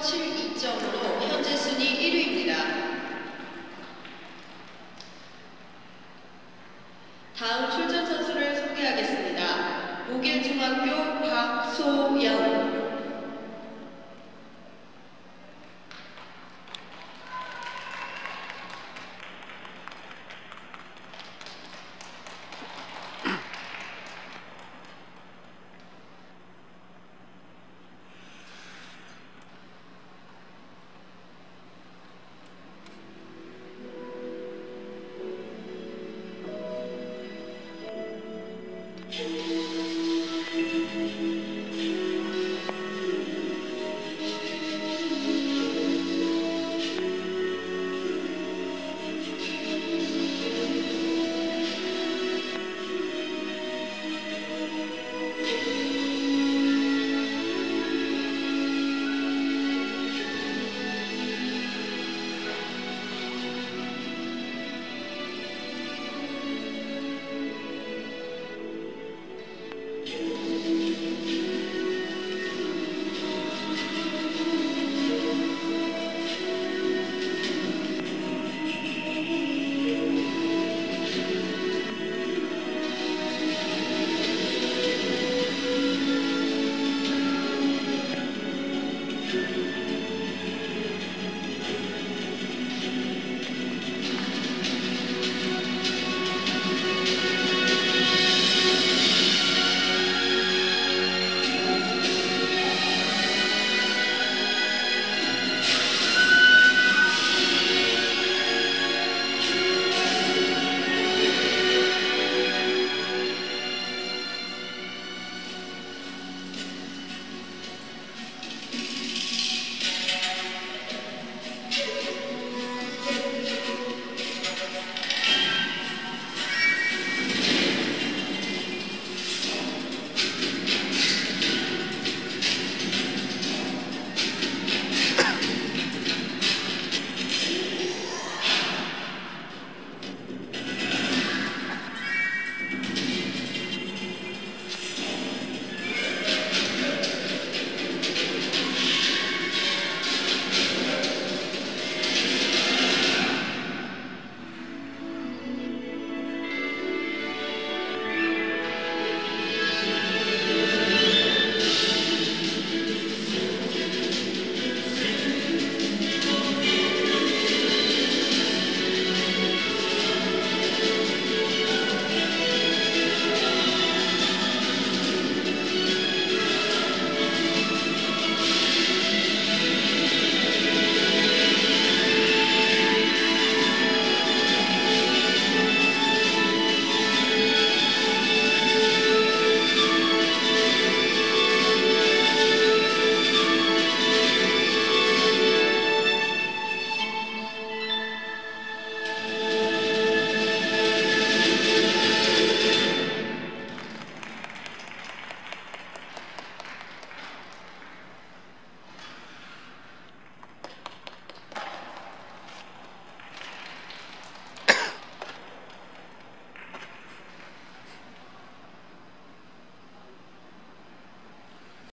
72점으로 현재 순위 1위입니다. 다음 출전 선수를 소개하겠습니다. 목일중학교 박소영